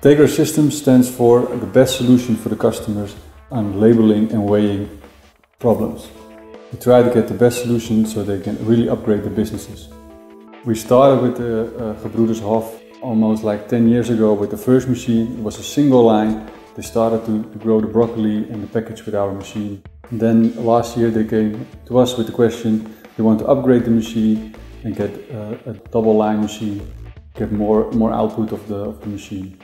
Tegra Systems stands for the best solution for the customers on labeling and weighing problems. We try to get the best solution so they can really upgrade their businesses. We started with the uh, Gebroeders Hoff almost like 10 years ago with the first machine. It was a single line. They started to, grow the broccoli and the package with our machine. And then last year they came to us with the question they want to upgrade the machine and get a, a double line machine, get more, more output of the, of the machine.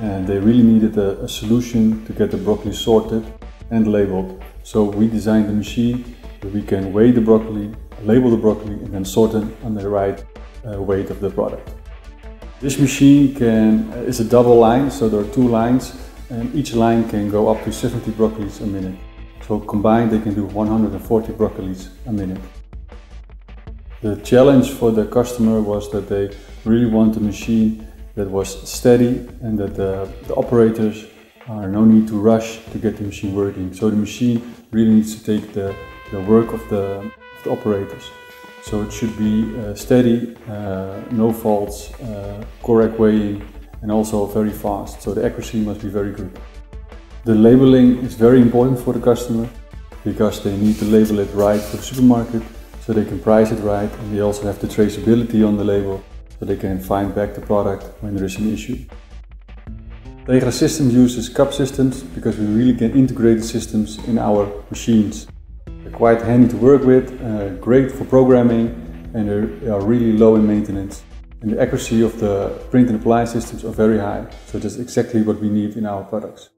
And they really needed a, a solution to get the broccoli sorted and labeled. So we designed a machine where we can weigh the broccoli, label the broccoli and then sort it on the right uh, weight of the product. This machine can, uh, is a double line, so there are two lines and each line can go up to 70 broccolis a minute. So combined they can do 140 broccolis a minute. The challenge for the customer was that they really want a machine that was steady and that the, the operators are no need to rush to get the machine working. So the machine really needs to take the, the work of the, of the operators. So it should be uh, steady, uh, no faults, uh, correct weighing and also very fast. So the accuracy must be very good. The labeling is very important for the customer because they need to label it right for the supermarket so they can price it right and they also have the traceability on the label so they can find back the product when there is an issue. Tegra Systems uses CAB systems because we really can integrate the systems in our machines. They're quite handy to work with, uh, great for programming and they are really low in maintenance. And the accuracy of the print and apply systems are very high, so that's exactly what we need in our products.